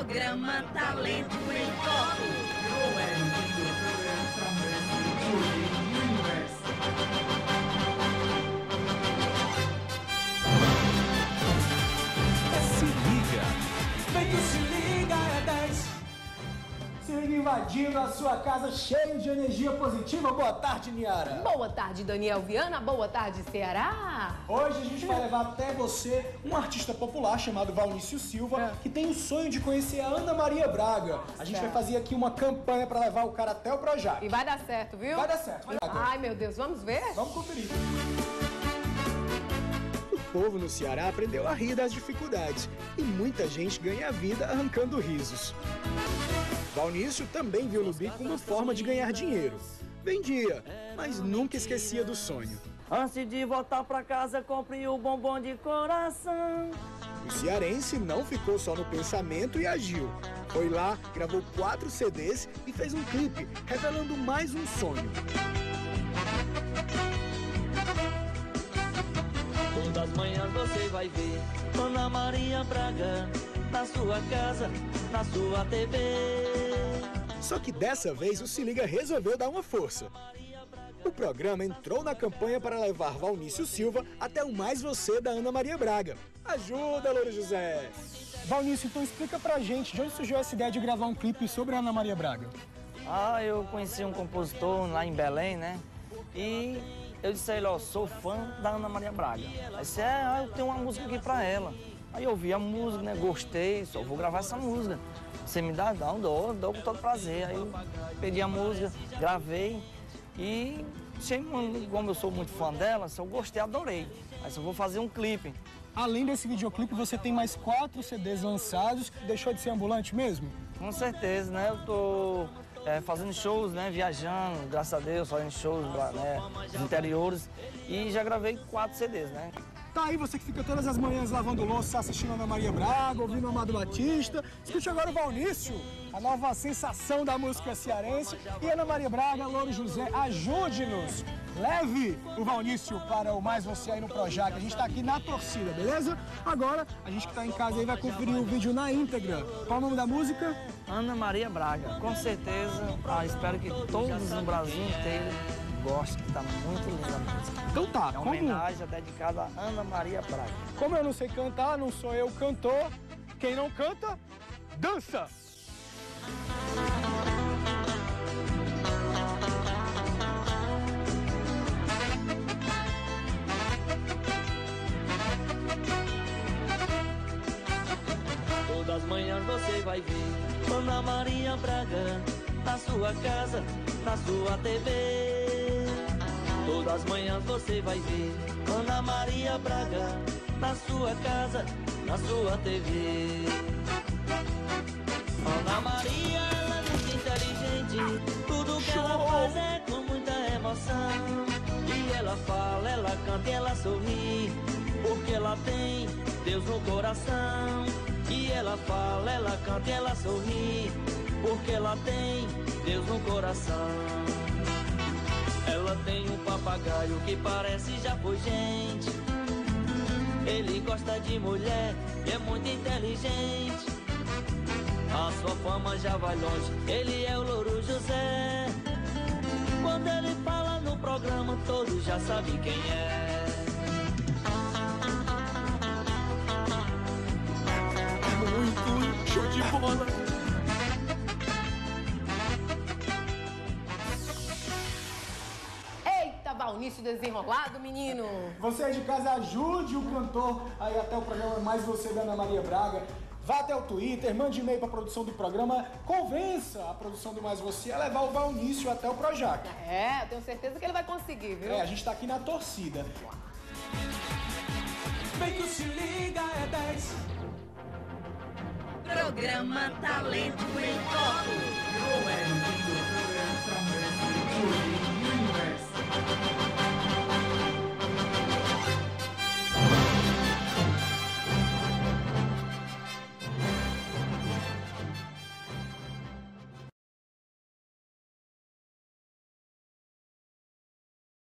Programa Talento em Foco. Se liga invadindo a sua casa cheio de energia positiva. Boa tarde, Niara. Boa tarde, Daniel Viana. Boa tarde, Ceará. Hoje a gente vai levar até você um artista popular chamado Valnício Silva, É. que tem o sonho de conhecer a Ana Maria Braga. A gente vai fazer aqui uma campanha para levar o cara até o Projac. E vai dar certo, viu? Vai dar certo, vai dar. Ai, meu Deus, vamos ver? Vamos conferir. O povo no Ceará aprendeu a rir das dificuldades e muita gente ganha a vida arrancando risos. Valnício também viu no bico uma forma de ganhar dinheiro. Vendia, mas nunca esquecia do sonho. Antes de voltar pra casa, compre o bombom de coração. O cearense não ficou só no pensamento e agiu. Foi lá, gravou quatro CDs e fez um clipe, revelando mais um sonho. Todas as manhãs você vai ver Ana Maria Braga na sua casa, na sua TV. Só que dessa vez o Se Liga resolveu dar uma força. O programa entrou na campanha para levar Valnício Silva até o Mais Você da Ana Maria Braga. Ajuda, Louro José! Valnício, então explica pra gente de onde surgiu essa ideia de gravar um clipe sobre a Ana Maria Braga. Ah, eu conheci um compositor lá em Belém, né? E eu disse a ele, ó, sou fã da Ana Maria Braga. Aí disse, é, ah, eu tenho uma música aqui pra ela. Aí eu ouvi a música, né? Gostei, só vou gravar essa música. Você me dá? Não, dou, dou com todo prazer. Aí eu pedi a música, gravei e mu- como eu sou muito fã dela, se eu gostei, adorei. Aí só vou fazer um clipe. Além desse videoclipe, você tem mais quatro CDs lançados. Deixou de ser ambulante mesmo? Com certeza, né? Eu tô é, fazendo shows, né? Viajando, graças a Deus, fazendo shows né? nos interiores. E já gravei quatro CDs, né? Tá aí você que fica todas as manhãs lavando louça, assistindo Ana Maria Braga, ouvindo Amado Batista. Escute agora o Valnício, a nova sensação da música cearense. E Ana Maria Braga, Louro José, ajude-nos. Leve o Valnício para o Mais Você aí no Projac. A gente tá aqui na torcida, beleza? Agora, a gente que tá em casa aí vai conferir o vídeo na íntegra. Qual o nome da música? Ana Maria Braga, com certeza. Ah, espero que todos no Brasil inteiro gostem, que tá muito linda a música. Então tá, É uma como, homenagem dedicada a Ana Maria Braga. como eu não sei cantar, não sou eu cantor. Quem não canta, dança! Todas as manhãs você vai ver Ana Maria Braga na sua casa, na sua TV. Todas as manhãs você vai ver Ana Maria Braga na sua casa, na sua TV. Ana Maria, ela é muito inteligente, tudo que ela faz é com muita emoção. E ela fala, ela canta e ela sorri, porque ela tem Deus no coração. E ela fala, ela canta e ela sorri, porque ela tem Deus no coração. Ela tem um papagaio que parece já foi gente. Ele gosta de mulher e é muito inteligente. A sua fama já vai longe, ele é o Louro José. Quando ele fala no programa, todos já sabem quem é. Eita, Valnício desenrolado, menino. Você de casa ajude o cantor aí até o programa Mais Você da Ana Maria Braga. Vá até o Twitter, mande e-mail para a produção do programa, convença a produção do Mais Você a levar o Valnício até o Projac. É, eu tenho certeza que ele vai conseguir, viu? É, a gente tá aqui na torcida. Vem que se liga, é 10. Programa Talento em Foco.